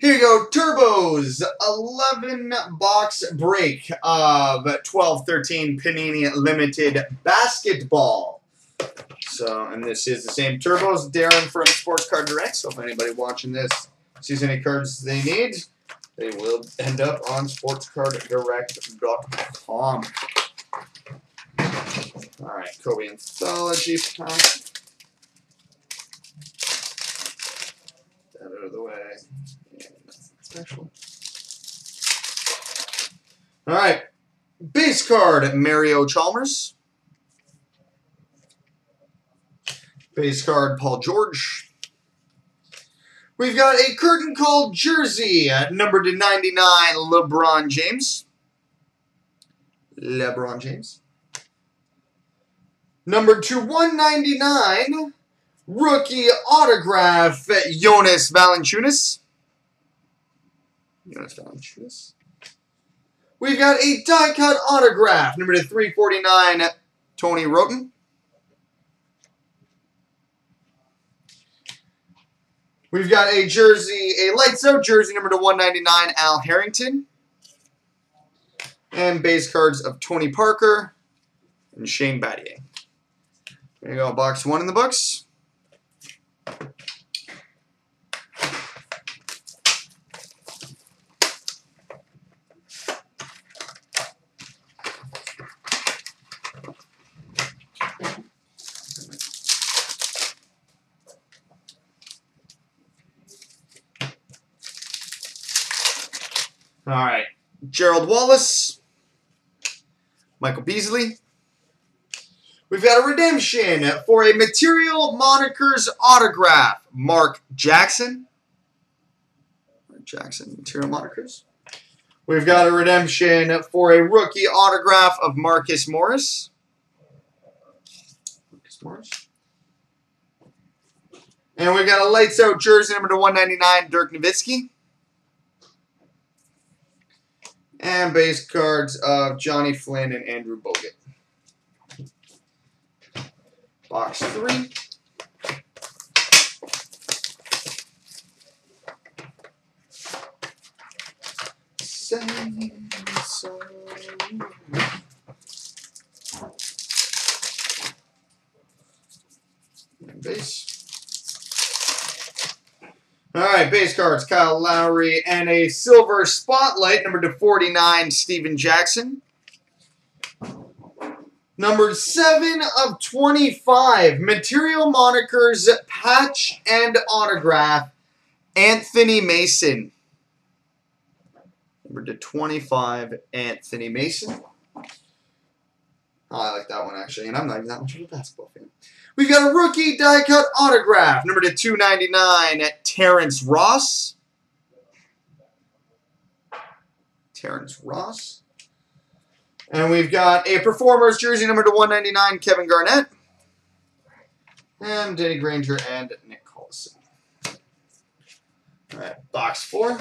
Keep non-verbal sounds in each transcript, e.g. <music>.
Here you go, Turbos, 11 box break of 12-13 Panini Limited Basketball. So, and this is the same Turbos, Darren from Sports Card Direct. So if anybody watching this sees any cards they need, they will end up on sportscarddirect.com. All right, Kobe Anthology pack. That out of the way. Yeah, nothing special. All right, base card Mario Chalmers. Base card Paul George. We've got a curtain call jersey, number to 99, LeBron James. LeBron James. Number to 199, rookie autograph, Jonas Valanciunas. Jonas Valanciunas. We've got a die cut autograph, number to 349, Tony Wroten. We've got a jersey, a lights out jersey, number to 199, Al Harrington. And base cards of Tony Parker and Shane Battier. There you go, box one in the books. Gerald Wallace. Michael Beasley. We've got a redemption for a Material Monikers autograph. Mark Jackson. Mark Jackson, Material Monikers. We've got a redemption for a rookie autograph of Marcus Morris. Marcus Morris. And we've got a lights out jersey number to 199, Dirk Nowitzki. And base cards of Johnny Flynn and Andrew Bogut. Box three. Same, so base. All right, base cards, Kyle Lowry, and a silver spotlight, number to 49, Stephen Jackson. Number 7 of 25, Material Monikers, Patch and Autograph, Anthony Mason. Number to 25, Anthony Mason. Oh, I like that one, actually, and I'm not even that much of a basketball fan. We've got a rookie die cut autograph, number to 299 at Terrence Ross. Terrence Ross. And we've got a performer's jersey number to 199, Kevin Garnett. And Danny Granger and Nick Collison. All right, box four.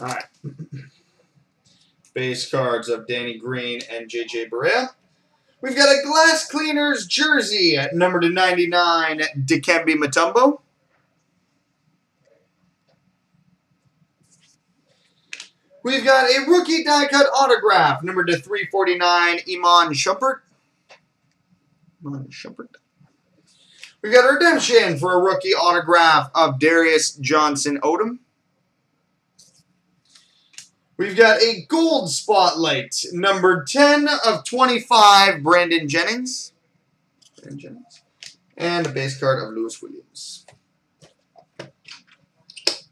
All right. Base cards of Danny Green and JJ Barea. We've got a Glass Cleaners jersey at number to 99, Dikembe Mutombo. We've got a rookie die cut autograph, number to 349, Iman Shumpert. Iman Shumpert. We've got a redemption for a rookie autograph of Darius Johnson Odom. We've got a gold spotlight, number 10 of 25, Brandon Jennings. Brandon Jennings. And a base card of Louis Williams. All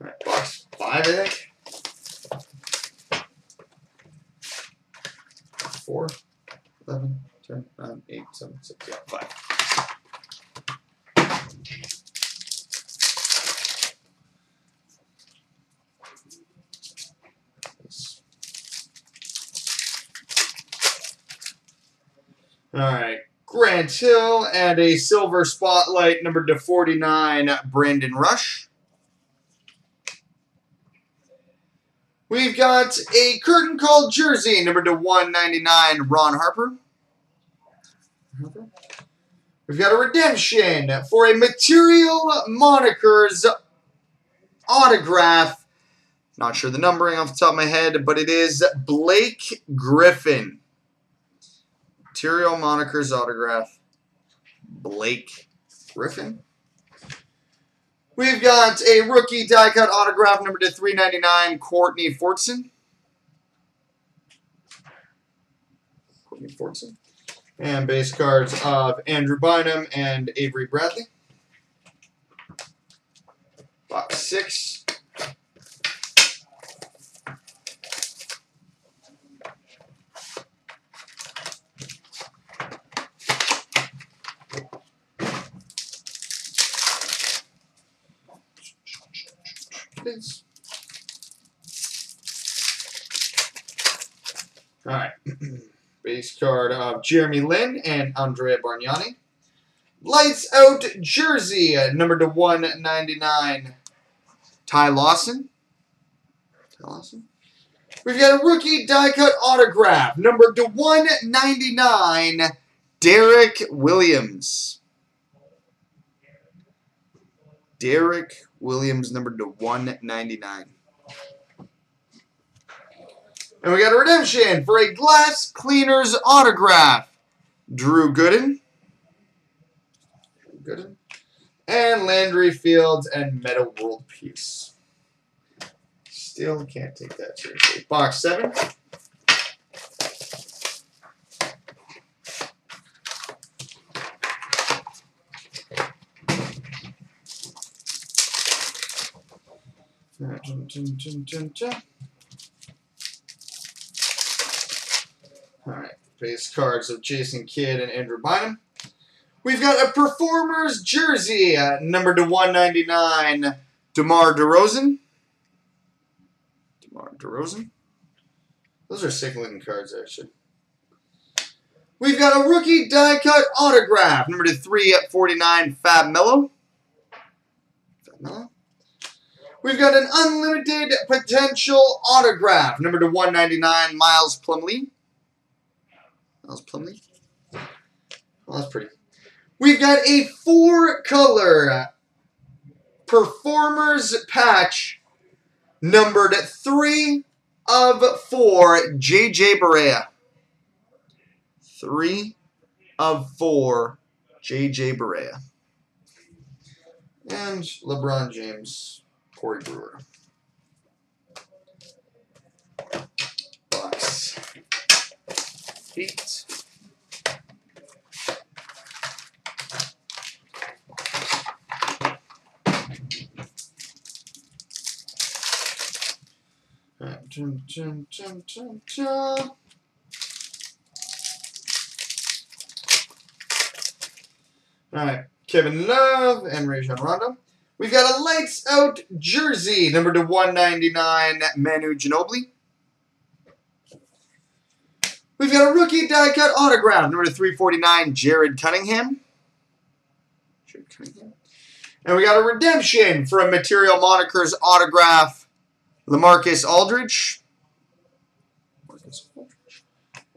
right, box five, I think. Four, 11, 10, 9, 8, 7, 6, yeah, 5. All right. Grant Hill, and a silver spotlight number to 49, Brandon Rush. We've got a curtain call jersey number to 199, Ron Harper. We've got a redemption for a material monikers autograph. Not sure the numbering off the top of my head, but it is Blake Griffin. Material monikers autograph. Blake Griffin. We've got a rookie die cut autograph number to 399, Courtney Fortson. Courtney Fortson. And base cards of Andrew Bynum and Avery Bradley. Box six. Please. All right. Base card of Jeremy Lin and Andrea Bargnani. Lights out jersey, uh, number to 199, Ty Lawson. Ty Lawson. We've got a rookie die cut autograph, number to 199, Derrick Williams. Derrick Williams, number to 199. And we got a redemption for a glass cleaner's autograph. Drew Gooden. Gooden. And Landry Fields and Meta World Peace. Still can't take that seriously. Box seven. Alright, base cards of Jason Kidd and Andrew Bynum. We've got a performer's jersey, uh, number to 199, DeMar DeRozan. DeMar DeRozan. Those are sick looking cards, actually. We've got a rookie die cut autograph, number to 349, Fab Melo. Fab Melo. We've got an unlimited potential autograph, number to 199, Miles Plumlee. Miles Plumlee. Well, that's pretty. We've got a four-color performers patch, numbered three of four, JJ Barea. Three of four, JJ Barea. And LeBron James. Corey Brewer. Box dun, dun, dun, dun. All right, Kevin Love and Rajon Rondo. We've got a lights out jersey, number to 199, Manu Ginobili. We've got a rookie die cut autograph, number 349, Jared Cunningham. Jared Cunningham. And we got a redemption for a Material Monikers autograph, LaMarcus Aldridge. Marcus Aldridge.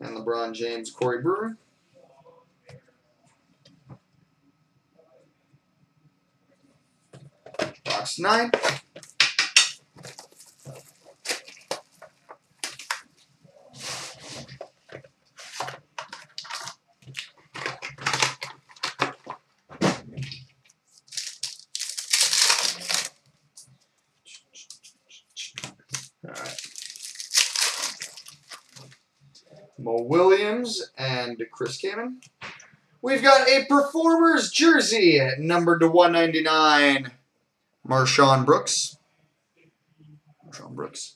And LeBron James, Corey Brewer. Box 9. Mo Williams and Chris Kaman. We've got a performer's jersey, numbered to 199, MarShon Brooks. MarShon Brooks.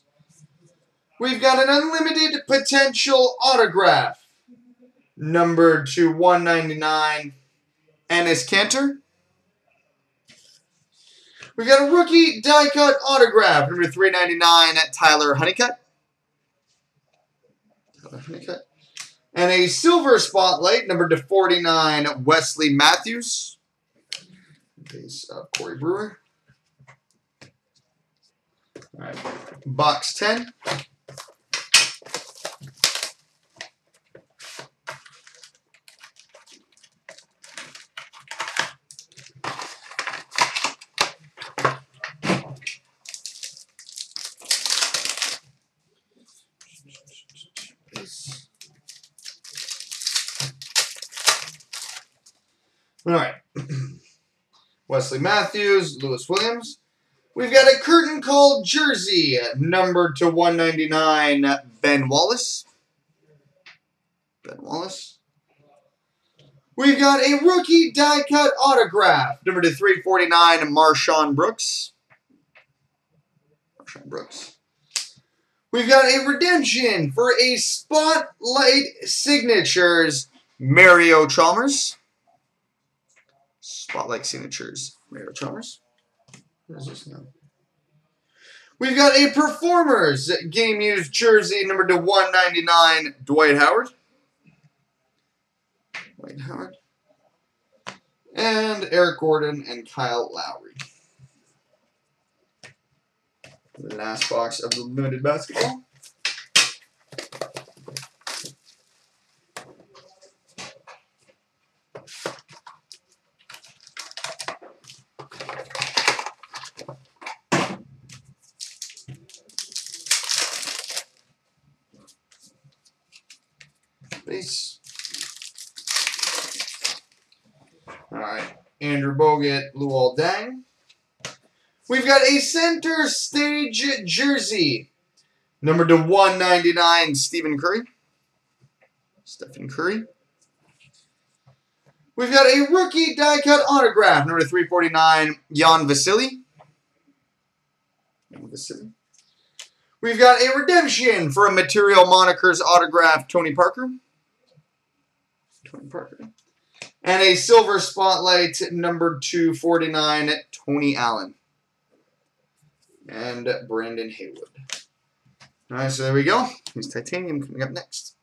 We've got an unlimited potential autograph, numbered to 199, Enes Kanter. We've got a rookie die cut autograph, number 399, Tyler Honeycutt. Honeycutt. And a silver spotlight, number to 49, Wesley Matthews. Base of Corey Brewer. All right, box 10. All right. <clears throat> Wesley Matthews, Louis Williams. We've got a curtain call jersey, numbered to 199, Ben Wallace. Ben Wallace. We've got a rookie die cut autograph, number to 349, MarShon Brooks. MarShon Brooks. We've got a redemption for a Spotlight Signatures, Mario Chalmers. Spotlight Signatures, Mario Chalmers. We've got a Performers Game Used Jersey, number to 199, Dwight Howard. Dwight Howard. And Eric Gordon and Kyle Lowry. The last box of the limited basketball. All right. Andrew Bogut, Luol Deng. We've got a center stage jersey. Number to 199, Stephen Curry. Stephen Curry. We've got a rookie die cut autograph, number 349, Jan Vesely. Jan Vesely. We've got a redemption for a Material Monikers autograph, Tony Parker. Tony Parker. And a silver spotlight, number 249, Tony Allen. And Brendan Haywood. All right, so there we go. Here's Titanium coming up next.